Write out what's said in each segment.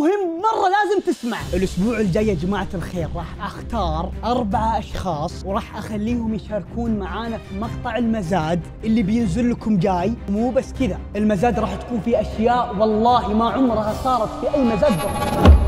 مهم مرة لازم تسمع. الأسبوع الجاي يا جماعة الخير راح أختار اربعه أشخاص وراح أخليهم يشاركون معانا في مقطع المزاد اللي بينزل لكم جاي. مو بس كذا المزاد راح تكون فيه أشياء والله ما عمرها صارت في أي مزاد.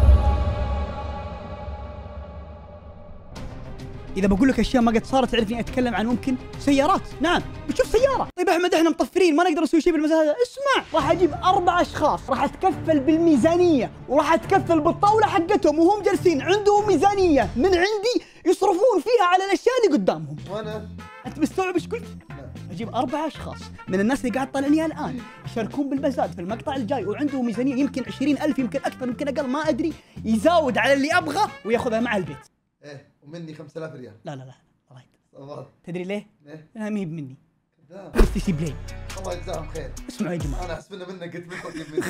إذا بقول لك أشياء ما قد صارت تعرف إني أتكلم عن ممكن سيارات. نعم بتشوف سيارة. طيب أحمد إحنا مطفرين ما نقدر نسوي شيء بالمزاد هذا. اسمع. راح أجيب أربع أشخاص راح أتكفل بالميزانية وراح أتكفل بالطاولة حقتهم وهم جالسين عندهم ميزانية من عندي يصرفون فيها على الأشياء اللي قدامهم. وأنا؟ أنت مستوعب إيش قلت؟ أجيب أربع أشخاص من الناس اللي قاعد تطالعني الآن يشاركون بالمزاد في المقطع الجاي وعنده ميزانية يمكن 20000 يمكن أكثر يمكن أقل ما أدري يزاود على اللي أبغى وياخذها مع البيت. إيه. ومني 5000 ريال. لا لا لا الله يهديك. تدري ليه؟ ليه؟ لأنها ما هي مني. كذاب. بس stc play الله يجزاهم خير. اسمعوا يا جماعة. أنا احسب انه منك قلت منكم مني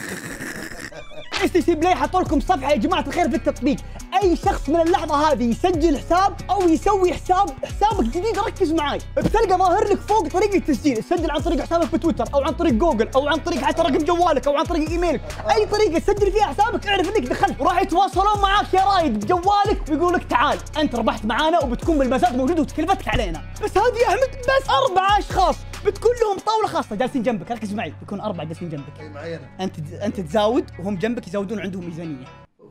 stc play حطوا لكم صفحة يا جماعة الخير في التطبيق. أي شخص من اللحظة هذه يسجل حساب أو يسوي حساب حسابك جديد ركز معاي. بتلقى ظاهر لك فوق طريقه التسجيل. تسجل عن طريق حسابك بتويتر أو عن طريق جوجل أو عن طريق حتى رقم جوالك أو عن طريق إيميلك. أي طريقة تسجل فيها حسابك أعرف إنك دخلت. وراح يتواصلون معاك يا رايد بجوالك ويقول لك تعال. أنت ربحت معانا وبتكون بالمزاد موجود وتكلفتك علينا. بس هذه أحمد بس أربع أشخاص. بتكون لهم طاولة خاصة جالسين جنبك ركز معي بيكون أربعة جالسين جنبك. اي معي أنا. أنت أنت تزاود وهم جنبك يزودون عندهم ميزانية.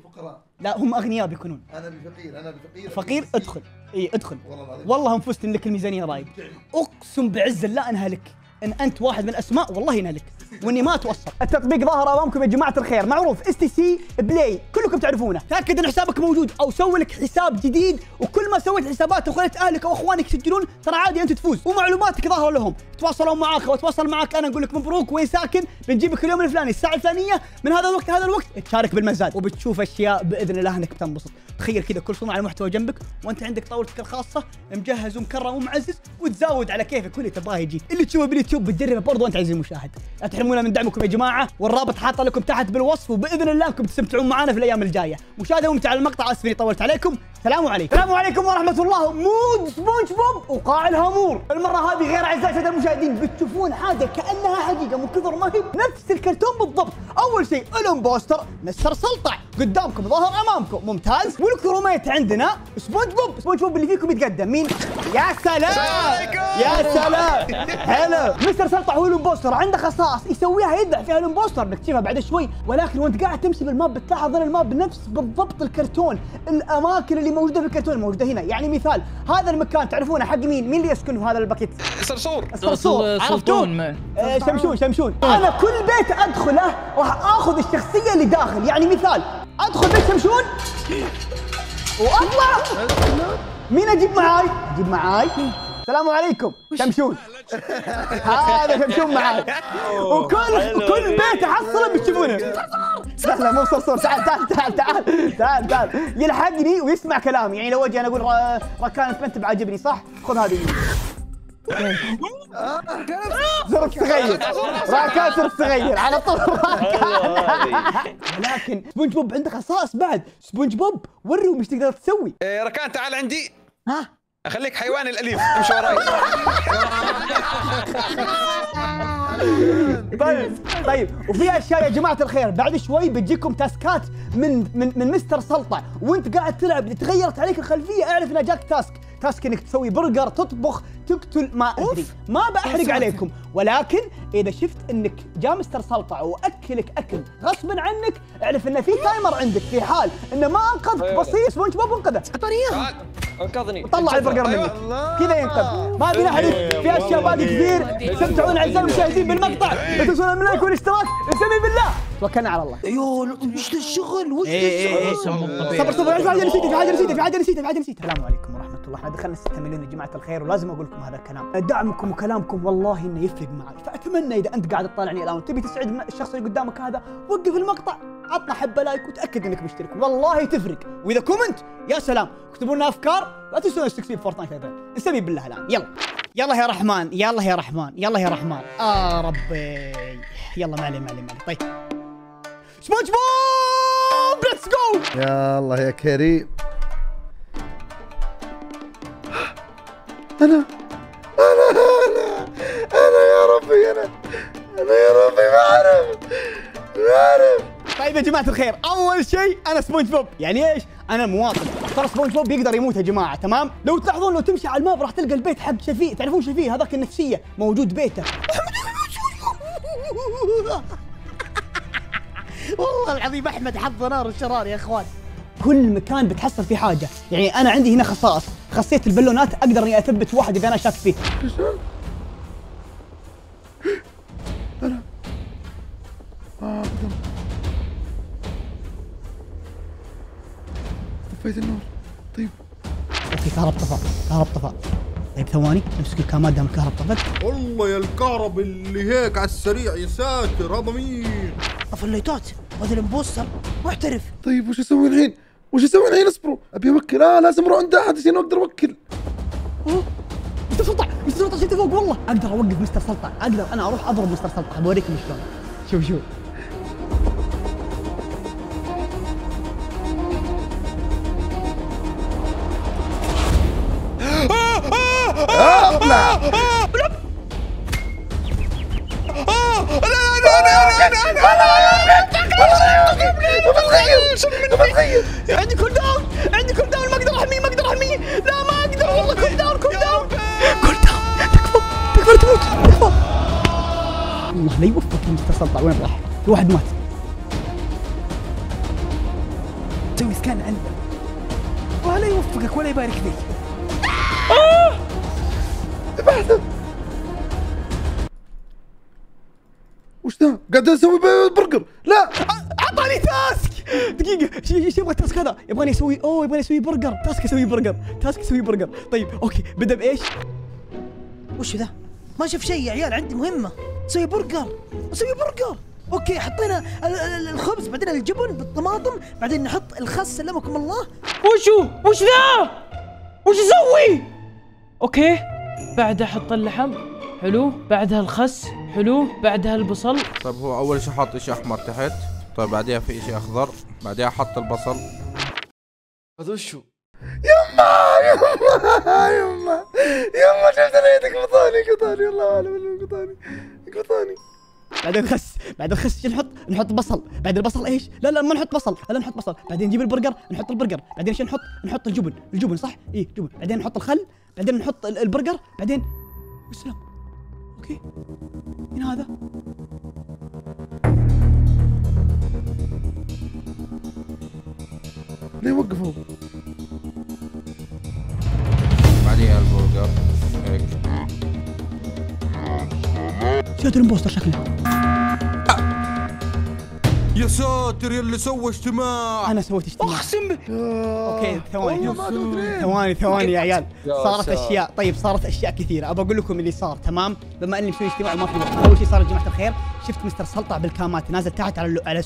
فقراء. لا هم أغنياء بيكونون. أنا بفقير أنا بفقير. فقير ادخل. إي ادخل. والله العظيم. والله هم فزت لك الميزانية رايد. أقسم بعز الله انها لك إن أنت واحد من الأسماء والله انها لك وإني ما اتوصل التطبيق ظاهر أمامكم يا جماعة الخير. معروف. stc play كلكم تعرفونه. تأكد إن حسابك موجود أو سوي لك حساب جديد. وكل ما سويت حسابات وخليت أهلك أو أخوانك يسجلون ترى عادي أنت تفوز. ومعلوماتك ظاهرة لهم. يتواصلون معاك أو أتواصل معاك. أنا أقول لك مبروك وين ساكن. بنجيبك اليوم الفلاني. الساعة الفلانية. من هذا الوقت هذا الوقت. تشارك بالمزاد وبتشوف أشياء بإذن الله إنك بتنبسط. تخيل كذا كل صناع المحتوى جنبك. وأنت عندك طاولتك الخاصة. مجهز ومكرم ومعزز. وتزود على كيفك واللي تبغاه يجيك اللي تشوفه باليوتيوب بتجربه برضه انت عزيزي المشاهد. تحرمونا من دعمكم يا جماعة والرابط حاطه لكم تحت بالوصف وبإذن الله أنكم تستمتعون معنا في الأيام الجاية. مشاهدة ممتعة للمقطع أسف إني طولت عليكم. السلام عليكم. السلام عليكم ورحمة الله. mod سبونج بوب وقاع الهامور المرة هذه غير أعزائي المشاهدين بتشوفون حاجة كأنها حقيقة من كثر ما هي نفس الكرتون بالضبط. أول شيء ال impostor مستر سلطع. قدامكم ظهر أمامكم. ممتاز. وال crewmate عندنا سبونج بوب. سبونج بوب اللي فيكم يتقدم. مين؟ يا سلام! يا سلام! حلو مستر سلطع هو ال impostor عنده خصائص يسويها يدع فيها ال impostor بنكتشفها بعد شوي. ولكن وانت قاعد تمشي بال map بتلاحظ ان ال map نفس بالضبط الكرتون. الأماكن اللي موجودة في الكرتون موجودة هنا. يعني مثال هذا المكان تعرفونه حق مين؟ مين اللي يسكن في هذا ال bucket؟ صرصور الصرصور سلطون شمشون شمشون. أنا كل بيت أدخله راح آخذ الشخصية اللي داخل. يعني مثال أدخل بيت شمشون؟ وأطلع! مين أجيب معاي؟ أجيب معاي. السلام عليكم. شمشون. هذا شمشون معاي. وكل كل بيت أحصله بتشوفونه. لا لا مو صرصور تعال تعال تعال تعال تعال تعال. يلحقني ويسمع كلامي. يعني لو أجي أنا أقول را- راكان انت ما انت بعاجبني صح؟ خذ هذه. صرت صغير راكان صرت صغير على طول. راكان ولكن سبونج بوب عنده خصائص بعد. سبونج بوب وريهم إيش تقدر تسوي. إيه، راكان تعال عندي. ها؟ أخليك حيوان الأليف امشي وراي. طيب طيب وفي أشياء يا جماعة الخير بعد شوي بتجيكم تاسكات من من من مستر سلطع وانت قاعد تلعب تغيرت عليك الخلفية اعرف إنه جاك task. task إنك تسوي برجر تطبخ تقتل ما أدري. ما بحرق عليكم. ولكن إذا شفت إنك جاء مستر سلطع وأكلك أكل غصبا عنك اعرف إنه في timer عندك في حال إنه ما أنقذك بسيط سبونج بوب أنقذه. تعال أنقذني. طلع البرجر أيوة. منك كذا ينقذ. ما في حديث في أشياء باقي كثير. استمتعون أعزائي المشاهدين بالمقطع. لا تنسون من like والاشتراك نسمي بالله. توكلنا على الله. أيوه وش الشغل؟ وش إيه، الشغل؟ إيه. صبر صبر في حاجة نسيتها في حاجة نسيتها في حاجة نسيتها في حاجة نسيتها السلام عليكم ورحمة الله. إحنا دخلنا 6 مليون يا جماعة الخير ولازم أقول لكم هذا الكلام. دعمكم وكلامكم والله إنه يفرق معي. فأتمنى إذا أنت قاعد تطالعني الآن وتبي تسعد الشخص اللي قدامك هذا وقف المقطع. عطنا حبه like وتأكد إنك مشترك. والله تفرق. وإذا comment يا سلام. اكتبوا لنا أفكار. لا تنسون التكسير فورتنايت أيضا. نسمي بالله الآن. يلا. يلا يا رحمن يلا يا رحمن يلا يا رحمن. آه ربي. يلا ما عليه ما عليه ما عليه. طيب. سبونج بوب let's go يا الله يا كريم أنا أنا أنا أنا يا ربي أنا أنا يا ربي ما أعرف ما أعرف. طيب يا جماعة الخير أول شيء أنا سبونج بوب. يعني إيش؟ أنا مواطن. ترى سبونج بوب يقدر يموت يا جماعة تمام؟ لو تلاحظون لو تمشي على ال map راح تلقى البيت حق شفيق. تعرفون شفيق؟ هذاك النفسية موجود بيته. والله العظيم أحمد حظ نار الشرار يا إخوان. كل مكان بتحصل فيه حاجة. يعني أنا عندي هنا خصائص. خاصية البالونات أقدر إني أثبت واحد إذا أنا شاك فيه. طفيت النور. طيب. okay كهرب طفى كهرب طفى. طيب ثواني نمسك الكامات دام الكهرب طفت والله يا الكهرب اللي هيك على السريع يا ساتر هذا مين؟ طف الليتات هذا ال impostor. محترف طيب وش أسوي الحين؟ وش أسوي الحين؟ اصبروا. أبي أوكل. آه لازم أروح عند أحد عشان أقدر أوكل. مستر سلطع مستر سلطع شفت فوق؟ والله أقدر أوقف مستر سلطع أقدر أنا أروح أضرب مستر سلطع بوريكم شلون شوف شوف. اطلع عندي cooldown عندي cooldown ما أقدر احميه ما أقدر احميه لا ما أقدر والله cooldown cooldown cooldown تكفى تكفى تموت تكفى الله لا يوفقك يا مستر سلطع وين راح؟ في واحد مات تسوي scan عنده ولا يوفقك ولا يبارك فيك وش ذا؟ قاعد أسوي برجر. لا. أعطاني task. دقيقة. إيش إيش يبغى ال task هذا؟ يبغاني أسوي أوه يبغاني أسوي برجر، task أسوي برجر، task أسوي برجر، طيب okay. بدأ بإيش؟ وش ذا؟ ما شاف شيء يا عيال عندي مهمة. سوي برجر. أسوي برجر. okay حطينا ال- ال- الخبز بعدين الجبن بالطماطم بعدين نحط الخس سلمكم الله. وشو؟ وش ذا؟ وش أسوي okay. بعدها أحط اللحم حلو. بعدها الخس حلو. بعدها البصل. طيب هو أول شيء حط شيء أحمر تحت. طيب بعديها في شيء أخضر. بعديها حط البصل. هذا وشو؟ يما يما يما. يما شفت أنا يدك قطاني قطاني والله أعلم إنه قطاني قطاني بعدين خس بعد الخس إيش نحط؟ نحط بصل، بعد البصل إيش؟ لا لا ما نحط بصل، لا نحط بصل، بعدين نجيب البرجر نحط البرجر، بعدين إيش نحط؟ نحط الجبن، الجبن صح؟ إيه جبن، بعدين نحط الخل، بعدين نحط ال- البرجر، بعدين اسلم okay. مين هذا؟ ليه وقفوا؟ بعديها البرجر. هيك شفت ال impostor شكله؟ يا ساتر يلي سوى اجتماع. أنا سويت اجتماع. أقسم بالله. okay ثواني. ثواني ثواني يا عيال. يا صارت. أشياء. طيب صارت أشياء كثيرة. ابى أقول لكم اللي صار تمام؟ بما اني مسوي اجتماع وما في وقت. أول شيء صار يا جماعة الخير. شفت مستر سلطع بالكامات نازل تحت على على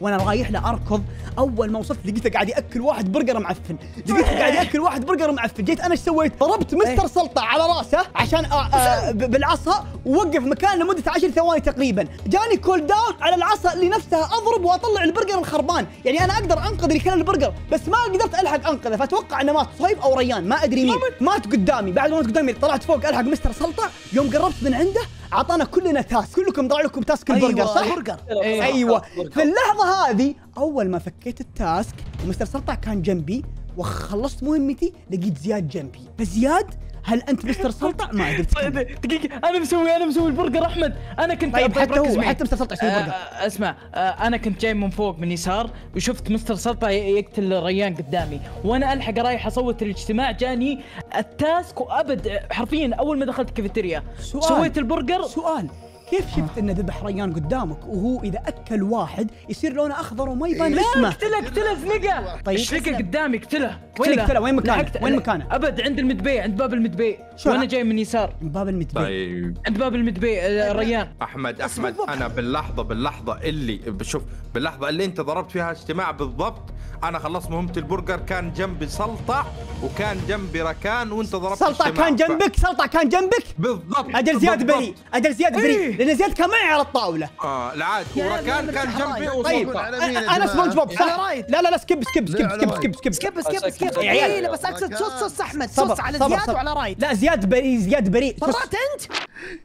وأنا رايح له أركض. أول ما وصلت لقيته قاعد يأكل واحد برجر معفن. لقيته قاعد يأكل واحد برجر معفن. جيت أنا إيش سويت؟ ضربت مستر سلطع على رأسه عشان آ- آ- ب- بالعصا. ووقف مكان لمدة 10 ثواني تقريبا. جاني cooldown على العصا اللي نفسها أضرب وأطلع البرجر الخربان. يعني أنا أقدر أنقذ اللي كان البرجر بس ما قدرت ألحق أنقذه. فأتوقع إنه مات صهيب أو ريان. ما أدري مين. مات قدامي. بعد ما مات قدامي طلعت فوق ألحق مستر سلطع يوم قربت من عنده أعطانا كلنا task كلكم ضاع لكم task البرجر صح؟ برجر. أيوه. في اللحظة هذه أول ما فكيت ال task ومستر سلطع كان جنبي وخلصت مهمتي لقيت زياد جنبي. فزياد هل أنت مستر سلطع ما قدرت تكمل. دقيقة. أنا مسوي أنا مسوي البرجر أحمد. أنا كنت طيب حتى هو. حتى مستر سلطع يسوي آه، برجر آه، اسمع آه، أنا كنت جاي من فوق من يسار وشفت مستر سلطع ي- يقتل ريان قدامي. وأنا ألحق رايح أصوت الاجتماع جاني ال task وأبد حرفيا أول ما دخلت الكافيتيريا. سويت البرجر. سؤال. كيف شفت إنه ذبح ريان قدامك وهو إذا أكل واحد يصير لونه أخضر وما يبان لا اسمه؟ اقتله اقتله زنقه طيب. الشقه قدامي اقتله. وين اقتله؟ وين مكانه؟ وين مكانه؟ أبد عند المدبي عند باب المدبي شو؟ وأنا جاي من يسار. من باب المدبي طيب. عند باب المدبي آه، ريان. أحمد أحمد أنا باللحظة باللحظة اللي بشوف باللحظة اللي أنت ضربت فيها اجتماع بالضبط أنا خلصت مهمة البرجر كان جنبي سلطع وكان جنبي ركان وانت ضربت سلطع. كان ف- جنبك سلطع كان جنبك بالضبط أجل زياد بالضبط. بريء أجل زياد بريء إيه. لأن زياد كان معي على الطاولة آه العاد يا وركان لا، كان جنبي. طيب وسلطع يا أنا؟ سبونج بوب صح. لا لا لا skip skip skip لا، على skip رايد. skip skip skip skip skip يا عيال. إيه، بس أقصد صوت صوت أحمد صبر، صوت على صبر، زياد صبر. وعلى رايد لا زياد بريء زياد بريء طلعت أنت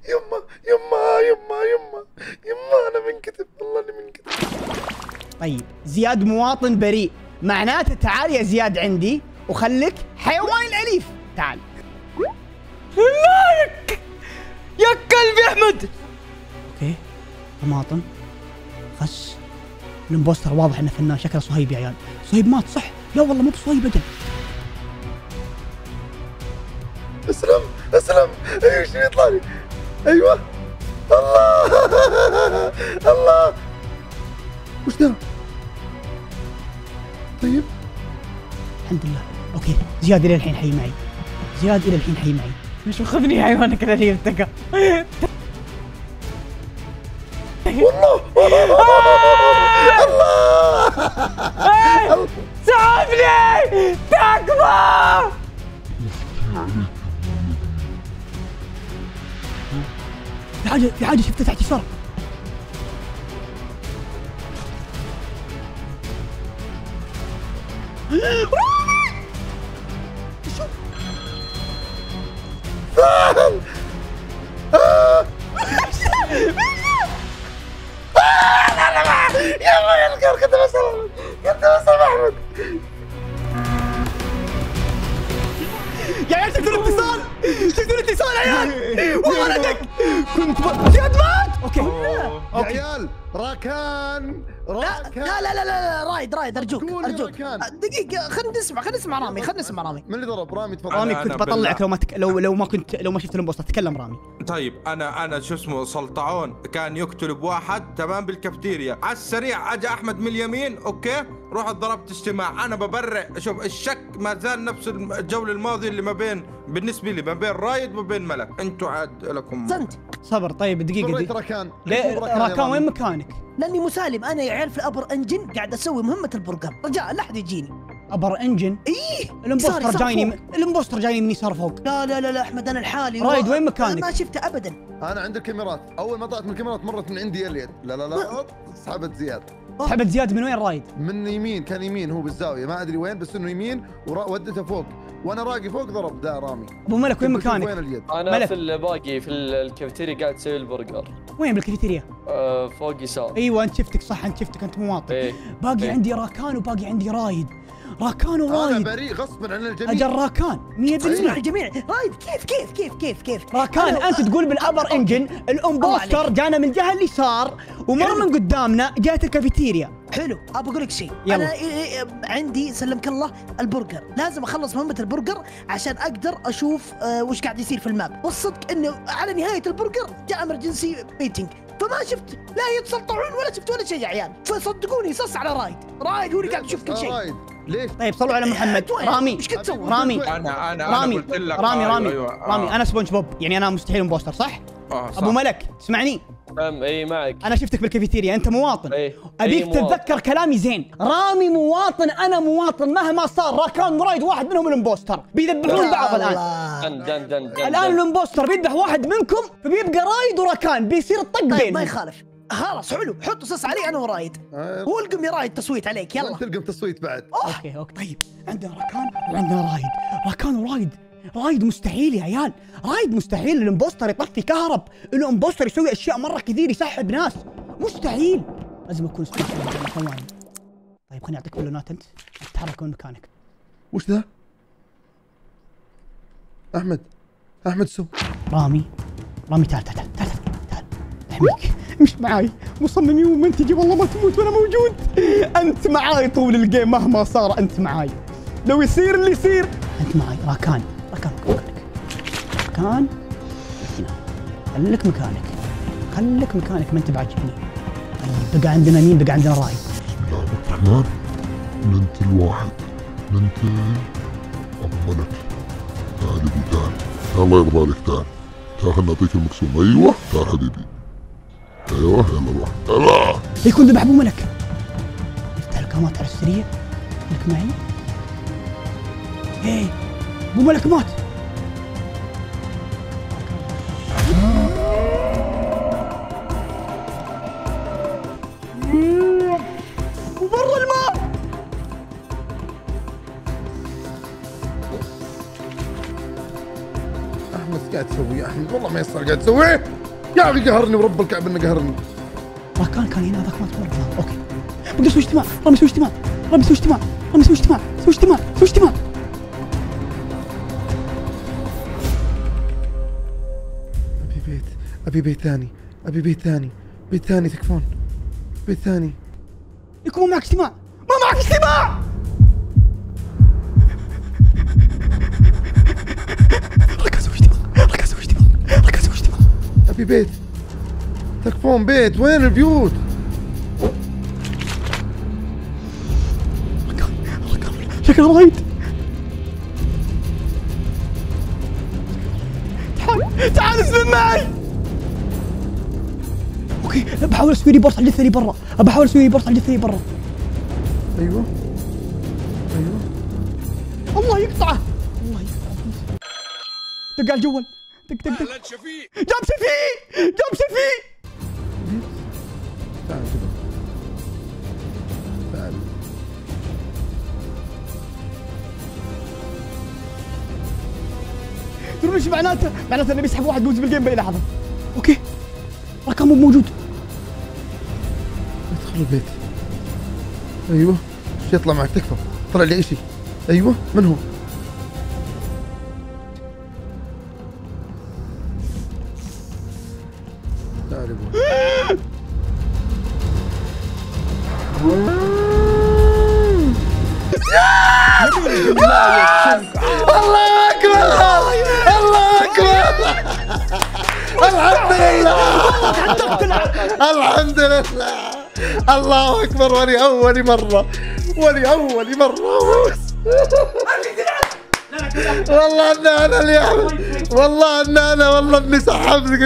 يما يما يما يما يما أنا منكتب والله اني منكتب طيب زياد مواطن بريء معناته تعال يا زياد عندي وخليك حيوان الأليف. تعال. مالك يا كلب يا أحمد! okay. طماطم. خس ال impostor واضح إنه فنان. شكله صهيب يا عيال. صهيب مات صح؟ لا والله مو بصهيب أجل اسلم اسلم. أيوه شو يطلع لي؟ أيوه. الله! الله! وش ذا؟ طيب؟ الحمد لله. okay. زياد إلى الحين حي معي. زياد إلى الحين حي معي. مش ماخذني حيوانك الاليف تقى. والله. الله. سحبني! تكفى! في حاجة في حاجة شفتها تحت يسار يا كنت بسلم كنت بسلم احمد يا عيال! يا عيال وولدك كنت ب... زياد مات okay. يا عيال راكان! راكان لا لا لا لا رايد رايد ارجوك ارجوك. دقيقة خلينا نسمع خلينا نسمع رامي خلينا نسمع رامي. من اللي ضرب؟ رامي تفضل. رامي كنت. بطلعك لو ما تك... لو لو ما كنت لو ما شفت ال impostor تكلم رامي. طيب أنا أنا شو اسمه سلطعون كان يقتل بواحد تمام بالكافتيريا. على السريع اجى أحمد من اليمين okay؟ رحت ضربت اجتماع أنا ببرع. شوف الشك ما زال نفس الجول الماضي اللي ما بين بالنسبة لي ما بين رايد وما بين ملك. أنتوا عاد لكم. احسنت صبر. طيب دقيقة دقيقة. راكان. ليه؟ وين مكانك؟ لأني مسالم. أنا يا عيال في ال upper engine قاعد أسوي مهمة البرجر رجاء لا أحد يجيني. upper engine؟ إيه. ال impostor جايني. من... ال impostor جايني من يسار فوق. لا لا لا لا أحمد أنا الحالي رايد، وين مكانك؟ ما شفته ابدا. أنا عند الكاميرات. أول ما طلعت من الكاميرات مرت من عندي اليد لا لا لا سحبت زياد. سحبت زياد من وين رايد؟ من يمين كان يمين هو بالزاوية ما أدري وين بس إنه يمين ودته فوق وأنا راقي فوق ضرب ذا رامي أبو ملك وين بشوف وين مكانك؟ اليد أنا ملك. في الباقي في الكافيتيريا قاعد أسوي البرجر وين بالكافيتيريا؟ آه فوق يسار أيوه أنت شفتك صح أنت شفتك أنت مواطن إيه باقي إيه. عندي راكان وباقي عندي رايد راكان أنا ورايد بريء غصبا عن الجميع. أجل راكان 100% اسمع الجميع. رايد كيف كيف كيف كيف كيف؟ راكان أنت تقول بال upper engine ال impostor. جانا من الجهه اليسار ومر. من قدامنا جهه الكافيتيريا. حلو ابى أقول لك شيء. يلا. أنا عندي سلمك الله البرجر. لازم أخلص مهمة البرجر عشان أقدر أشوف آه وش قاعد يصير في ال map. والصدق إنه على نهاية البرجر جاء emergency meeting فما شفت لا يتسلطعون ولا شفت ولا شيء يا عيال. فصدقوني صص على رايد. رايد هو اللي قاعد يشوف كل شيء. رايد. ليش؟ طيب صلوا على محمد؟ رامي إيش كنت تسوي؟ رامي أنا أنا رامي قلت لك رامي آه، رامي أيوة، آه. رامي أنا سبونج بوب يعني أنا مستحيل impostor صح؟ آه، صح. أبو ملك اسمعني فهم إي معك أنا شفتك بالكافيتيريا أنت مواطن إيه. أبيك مواطن. تتذكر كلامي زين رامي مواطن أنا مواطن مهما صار راكان ورايد واحد منهم ال impostor بيذبحون بعض الآن. دن دن دن دن الآن. ال impostor بيذبح واحد منكم فبيبقى رايد وراكان بيصير الطق طيب ما بينهم يخالف خلاص حلو. حطوا صص علي أنا ورايد. آه، والقم يا رايد تصويت عليك يلا. تلقم تصويت بعد. okay okay. طيب. عندنا راكان وعندنا رايد. راكان ورايد. رايد مستحيل يا عيال. رايد مستحيل. ال impostor يطفي كهرب. ال impostor يسوي أشياء مرة كثير يسحب ناس. مستحيل. لازم أكون ثواني طيب خليني أعطيك بلونات أنت. تتحرك من مكانك. وش ذا؟ أحمد. أحمد سو. رامي. رامي تعال تعال تعال تعال. احميك مش معاي. مصممي ومنتجي والله ما تموت وأنا موجود. أنت معاي طول الجيم مهما صار. أنت معاي. لو يصير اللي يصير. أنت معاي. راكان. راكان. مكانك راكان. هنا خليك مكانك. خليك مكانك. ما أنت بعجبني. بقى عندنا مين؟ بقى عندنا راي. بسم الله الرحمن ننت الواحد أبو ملك تعال تعال الله يرضى لك تعال تعال نعطيك المقسوم أيوه تعال حبيبي. أيوه يلا روح يلا يكون ذبح ابو ملك افتح الكامات على السريع خليك معي؟ إيه ابو ملك مات. وبرا الماء. أحمد إيش قاعد تسوي يا أحمد. والله ما يصير قاعد تسويه يا أخي قهرني ورب الكعبة إنه قهرني. راكان كان هنا هذاك مات برا okay. بقدر أسوي اجتماع. رامي سوي اجتماع. رامي سوي اجتماع. رامي سوي اجتماع. سوي اجتماع. سوي اجتماع. أبي بيت. أبي بيت ثاني. أبي بيت ثاني. بيت ثاني تكفون. بيت ثاني. يكون معك اجتماع. ما معك اجتماع! ابي بيت. تكفون بيت. وين البيوت؟ شكله رايد تعال تعال اسلم معي. okay بحاول أسوي report على اللي برا. بحاول أسوي report على اللي برا. أيوه. أيوه. الله يقطعه. الله يقطعه. دق على الجوال. دق دق دق جاب شفيق! جاب شفيق! تعال جبل تعال. تدرون إيش معناته؟ معناته انه بيسحب واحد بوز بال game بأي لحظة. okay؟ رقمه موجود. ادخل البيت. أيوه. إيش يطلع معك؟ تكفى. طلع لي أي شيء. أيوه. من هو؟ الله اكبر الله اكبر الحمد لله الحمد لله الله اكبر ولاول مره ولاول مره والله ان أنا اللي. والله ان أنا والله اني سحبتك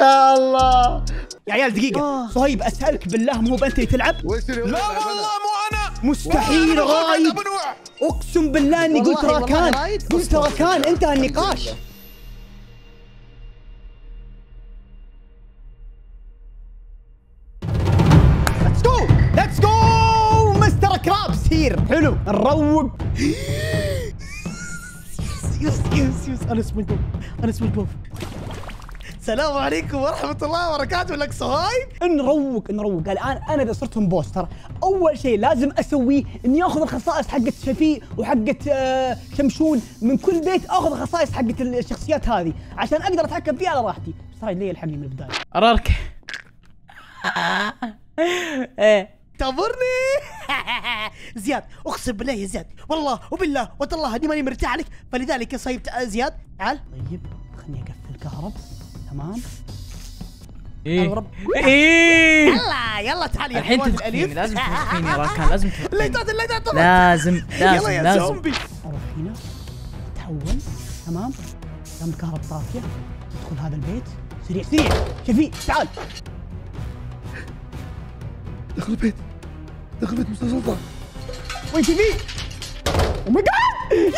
يا الله يا عيال دقيقه صهيب اسالك بالله مو بانت اللي تلعب لا والله مو أنا مستحيل رايد أقسم بالله إني قلت والله- ترى والله كان رايد. قلت ترى كان انتهى النقاش. let's go let's go Mr. Krabs here حلو. نروق. yes yes yes أنا سبونج بوب أنا سبونج بوب السلام عليكم ورحمة الله وبركاته. لك صهايب نروق نروق الان أنا إذا صرت impostor أول شيء لازم أسويه إني آخذ الخصائص حقت شفيق وحقت آه، شمشون من كل بيت آخذ الخصائص حقت الشخصيات هذه عشان أقدر أتحكم فيها على راحتي. بس رايد لي الحقني من البداية؟ ارارك إيه. تامرني زياد أقسم بالله يا زياد والله وبالله وتالله إني ماني مرتاح عليك فلذلك تع- زياد تعال. طيب خليني أقفل الكهرب. تمام؟ إيه. ورب. إيه. يلا يلا تعال يا الحين. فيني لازم فيني يا راكان لازم. الليتات الليتات طبعا. لازم يلا لازم يا لازم. زومبي. أروح هنا. اتحول تمام. دام الكهرب طافية. ادخل هذا البيت. سريع سريع. شفيق تعال. دخل البيت. دخل البيت مستر سلطان. وين شفيق أو ماي جاد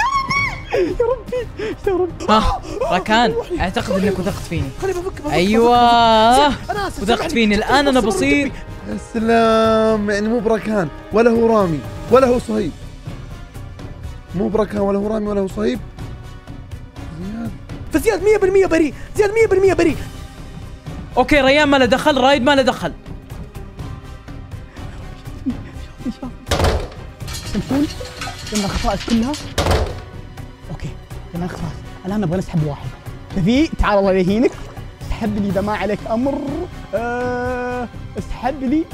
يا ربي يا ربي ها راكان اعتقد انك وثقت فيني خليني بفك أيوه وثقت. فيني الان أنا بصير. يا سلام يعني مو بركان ولا هو رامي ولا هو صهيب مو بركان ولا هو رامي ولا هو صهيب زياد فزياد 100% بريء زياد 100% بريء أوكي ريان ما له دخل رايد ما له دخل شمشون جمع الخصائص كلها جمع الخصائص الآن نبغى نسحب واحد. شفيق تعال الله يهينك. اسحب لي إذا ما عليك أمر. أه اسحب لي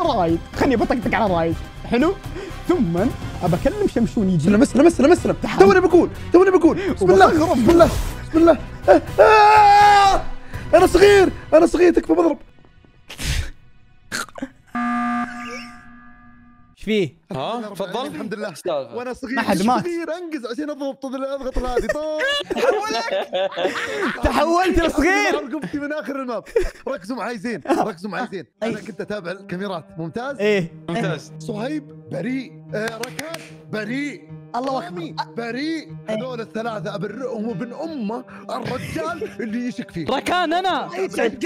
رايد. خليني بطقطق على رايد. حلو؟ ثم أبى أكلم شمشون يجي. اسلم اسلم اسلم اسلم توني بقول توني بقول بسم الله. بسم الله. بسم الله. آه، آه، أنا صغير. أنا صغير. تكفى بضرب فيه؟ ها؟ تفضل. الحمد لله. السالفة؟ وأنا صغير. ما حد مات. صغير انقز عشان اضبط اضغط هذه. طول تحولت. لصغير رقبتي من آخر ال map. ركزوا معي زين. ركزوا معي زين. أنا كنت أتابع الكاميرات. ممتاز؟ إيه. ممتاز. صهيب بريء. آه ركان بريء. الله أكبر. بريء. هذول الثلاثة أبرئهم وابن أمه الرجال اللي يشك فيه. ركان أنا.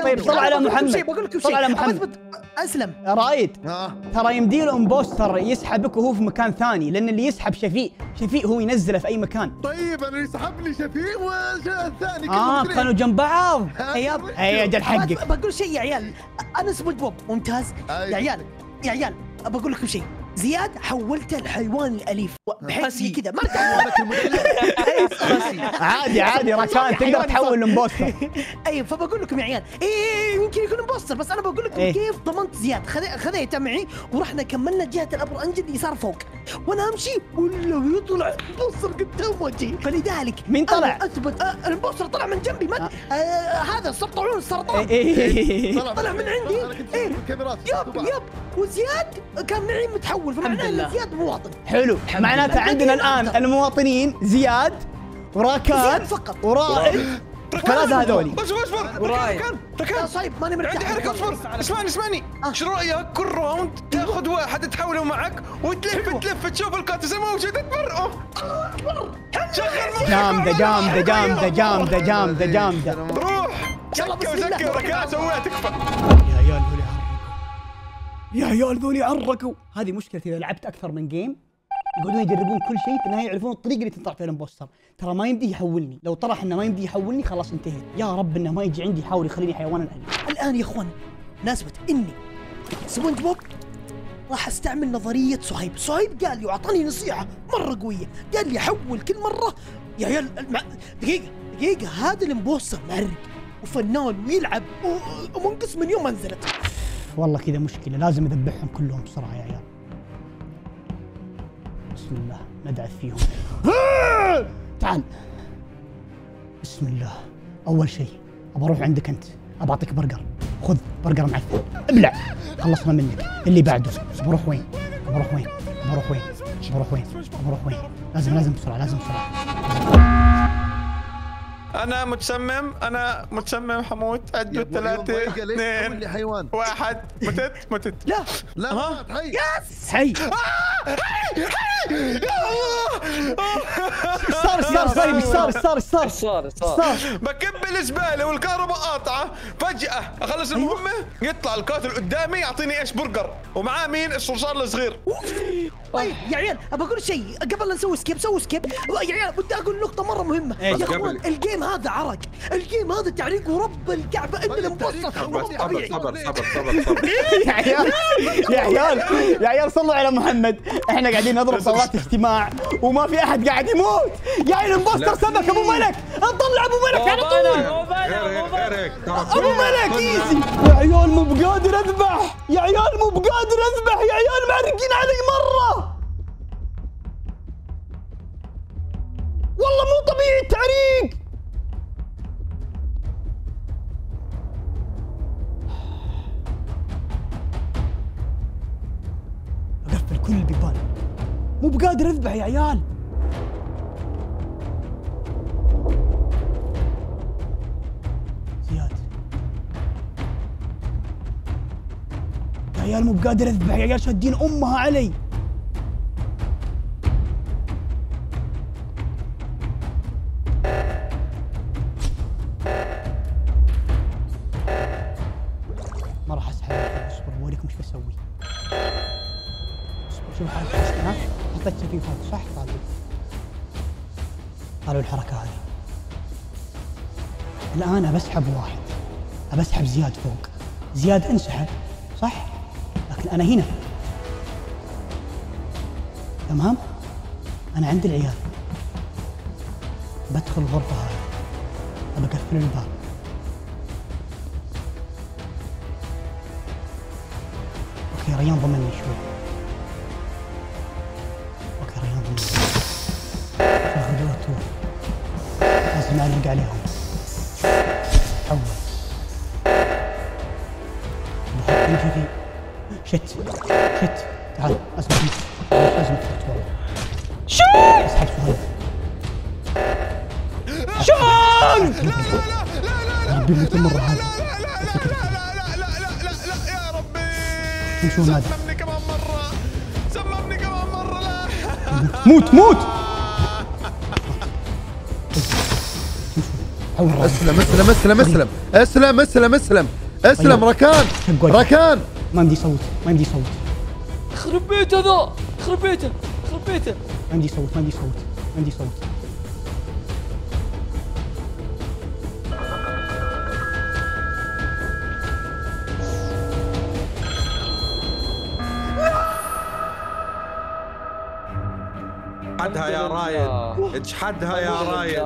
طيب صل على محمد. بقول لكم صل شيء. على محمد. أسلم. رايد ها ترى يمدي له impostor يسحبك وهو في مكان ثاني لأن اللي يسحب شفيق شفيق هو ينزله في أي مكان. طيب أنا يسحب لي شفيق والثاني آه كانوا جنب بعض. اي أجل حقك. بقول شيء يا عيال. أنا سبونج بوب ممتاز. يا عيال يا عيال بقول لكم شيء. زياد حولته الحيوان الاليف بحيث. كذا ما عادي عادي ركان تقدر تحول ل impostor أيوه فبقول لكم يا عيال إيه يمكن يكون impostor بس أنا بقول لكم إيه. كيف ضمنت زياد خذ- خذيته معي ورحنا كملنا جهه ال upper engine يسار فوق وأنا امشي ولا يطلع impostor قدام وجهي فلذلك مين طلع؟ اثبت آه ال impostor طلع من جنبي ما آه هذا سرطعون السرطان إيه. طلع من عندي أنا كنت إيه. أشوف الكاميرات yep yep وزياد كان معي متحول فمعناه الحمد لله. ان زياد مواطن حلو. معناته عندنا الآن المواطنين زياد وراكان فقط. ورائد. ثلاثة هذولي. اصبر اصبر. ركان ركان صايب ماني مرتاح. عندي حركة اصبر. اسمعني اسمعني. إيش رأيك كل round تاخذ واحد تحوله معك وتلف تلف تشوف القاتل موجود تمرقه شغل جامدة جامدة جامدة جامدة جامدة جامدة. روح. يلا بسم الله. سويها تكفى يا عيال ذولي عرقوا. هذه مشكلتي إذا لعبت أكثر من game يقعدون يجربون كل شيء في النهايه يعرفون الطريقة اللي تطلع فيها ال impostor. ترى ما يمدي يحولني. لو طرح إنه ما يمدي يحولني خلاص انتهيت. يا رب إنه ما يجي عندي يحاول يخليني حيوان الاليف الآن يا إخوان ناسبة إني سبونج بوب؟ راح أستعمل نظرية صهيب، صهيب قال لي وأعطاني نصيحة مرة قوية، قال لي حول كل مرة يا عيال. دقيقة دقيقة هذا ال impostor معرق وفنان ويلعب ومنقص من يوم ما نزلت. والله كذا مشكلة لازم أذبحهم كلهم بسرعة يا عيال. بسم الله ندعس فيهم. تعال. بسم الله. أول شيء ابى أروح عندك أنت. ابى أعطيك برجر. خذ برجر معفن ابلع خلصنا منك. اللي بعده. ابى أروح وين؟ ابى أروح وين؟ ابى أروح وين؟ ابى أروح وين؟ ابى أروح وين؟ لازم لازم بسرعة لازم بسرعة. أنا متسمم أنا متسمم حموت عدوا ثلاثة اثنين حيوان. واحد متت متت. لا لا ما تحي حي. صار صار صار صار صار صار. صار صار. صار. بكب الزبالة والكهرباء قاطعة. فجأة أخلص المهمة يطلع القاتل قدامي يعطيني إيش؟ برجر. ومعاه مين؟ الصرصار الصغير. يا عيال ابى أقول شيء. قبل لا نسوي skip سوي skip يا عيال بدي أقول نقطة مرة مهمة. إيش؟ يا إخوان. ال game هذا عرق، ال game هذا تعريق ورب الكعبة ان ال impostor صبر مو صبر طبيعي. صبر صبر صبر صبر. يا عيال. يا عيال يا عيال صلوا على محمد. إحنا قاعدين نضرب صلاه اجتماع وما في أحد قاعد يموت. يا عيال البوستر سبك أبو ملك. نطلع أبو ملك على طول أبو ملك إيزي. يا عيال مو بقادر أذبح. يا عيال مو بقادر أذبح. يا عيال معرقين علي مرة. والله مو طبيعي التعريق. كل البيبان مو بقادر أذبح يا عيال. زياد. يا عيال مو بقادر أذبح يا عيال شادين أمها علي. ما راح أسحب اصبر بوريكم إيش بسوي. شو الحركه ها؟ حطيت تلفيفات صح طالع قالوا الحركة هذه الآن ابى اسحب واحد. ابى اسحب زياد فوق. زياد انسحب صح؟ لكن أنا هنا. تمام؟ أنا عند العيال. بدخل الغرفة هذه أبى أقفل الباب. أوكي ريان ضمني شوي. غدوته لازم أعلق عليهم. حول بحط في شت. شت. تعال أسمع. لازم تفوت والله شو؟ أسحب صهيب شو؟ ربي موت المرة هذه لا لا لا لا لا لا يا ربي شو نادي؟ سممني كمان مرة. سممني كمان مرة. لا. موت موت! أسلم أسلم أسلم أسلم أسلم أسلم أسلم أسلم أيوة. ركان. ركان. ما يمدي يصوت ما يمدي يصوت يخرب بيته ذا يخرب بيته يخرب بيته. ما يمدي يصوت ما يمدي يصوت ما يمدي يصوت اجحدها يا رايد اجحدها يا رايد.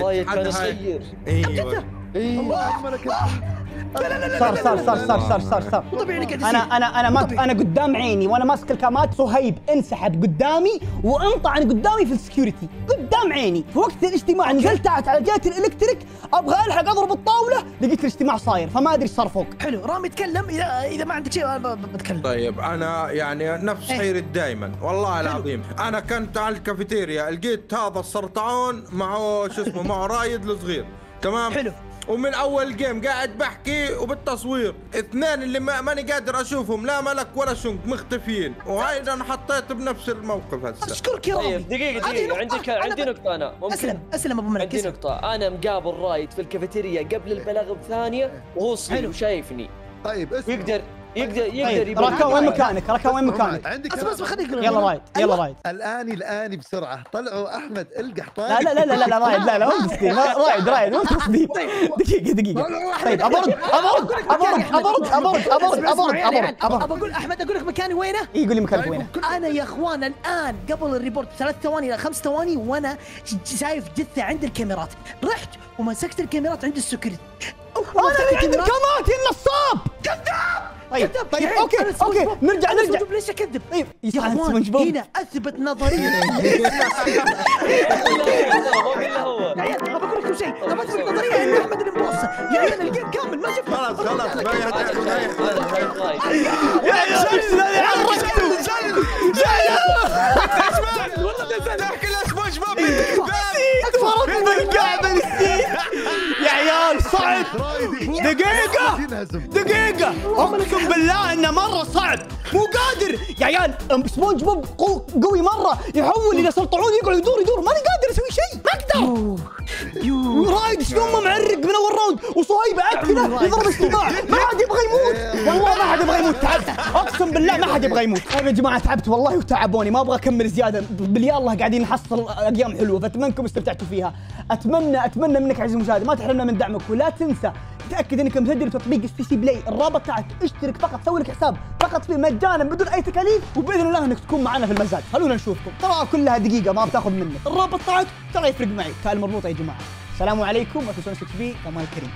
طيب كان صغير. إيوه. إيوه. الله أكبر. صار صار صار صار صار صار صار. أنا أنا أنا ما أنا قدام عيني وأنا ماسك الكامات صهيب انسحب قدامي وانطعن قدامي في ال security. قدام عيني. في وقت الاجتماع نزلت تحت على جهة ال electric أبغى ألحق أضرب الطاولة لقيت الاجتماع صاير فما أدري إيش صار فوق. حلو. رامي تكلم إذا إذا ما عندك شيء أنا بتكلم. طيب أنا يعني نفس إيه. حيرة دائما والله العظيم. أنا كنت على الكافيتيريا لقيت هذا السرطعون معه شو اسمه معه رايد الصغير تمام؟ حلو. ومن أول game قاعد بحكي وبالتصوير. اثنين اللي ما ماني قادر أشوفهم. لا ملك ولا شنق مختفيين وهاي أنا حطيت بنفس الموقف هسه. أشكرك يا رامي. طيب دقيقة نقطة. عندي أنا عندي ب- نقطة أنا. ممكن؟ أسلم أسلم أبو ملك عندي أسلم. نقطة. أنا مقابل رايد في الكافيتيريا قبل البلاغ بثانية وهو صغير حلو. وشايفني. طيب اسمع يقدر يقدر يقدر طيب يبلغ ركان وين معي. مكانك؟ ركان وين مكانك؟ عندك بس بس خليك يلا رايد يلا رايد. الآن الان بسرعة. طلعوا أحمد إلقح طيب لا لا لا لا لا رايد لا لا مو قصدي رايد رايد مو قصدي دقيقة دقيقة. طيب أبرد أبرد أبرد أبرد أبرد أبرد أبرد أبرد أقول أحمد أقول لك مكاني وينه؟ إيه، قول لي مكانك وينه. أنا يا أخوان الآن قبل ال report ثلاث ثواني إلى خمس ثواني وأنا ش- شايف جثة عند الكاميرات. رحت ومسكت الكاميرات عند ال security أنا اللي عندي الكاميرات يا نصاب كذاب! طيب طيب okay okay نرجع نرجع ليش اكذب؟ طيب يا سبونج بوب هنا اثبت نظريه لا بقول لكم شيء تبغى اثبت نظريه ان احمد المبوس يا عيال الجيم كامل ما شفت خلاص خلاص ما يا شمس يا عرفته يا والله يا احكي يا بوب يا الكعبه يا عيال صعد يا أقسم بالله إنه مرة صعب. مو قادر. يا عيال سبونج بوب قو- قوي مرة. يحول إلى سلطعون يقعد يدور يدور. ماني قادر أسوي شيء. ما أقدر. رايد شلون معرق من أول round؟ وصهيب اكله يضرب استماع ما حد يبغى يموت. والله ما حد يبغى يموت. تعبت. أقسم بالله ما حد يبغى يموت. طيب يا جماعة تعبت والله وتعبوني. ما أبغى أكمل زيادة. باليا الله قاعدين نحصل أيام حلوة. فاتمنى انكم استمتعتوا فيها. اتمنى أتمنى منك عزيزي المشاهد ما تحرمنا من دعمك. ولا تنسى تاكد انك مسجل تطبيق SC Play. الرابط تحت اشترك فقط. سوي لك حساب فقط فيه مجانا بدون أي تكاليف. وبإذن الله إنك تكون معنا في المزاد خلونا نشوفكم. ترى كلها دقيقة ما بتاخذ منك. الرابط تحت ترى يفرق معي. تعال مربوطه يا جماعة. السلام عليكم وتنسون بي كمال كريم.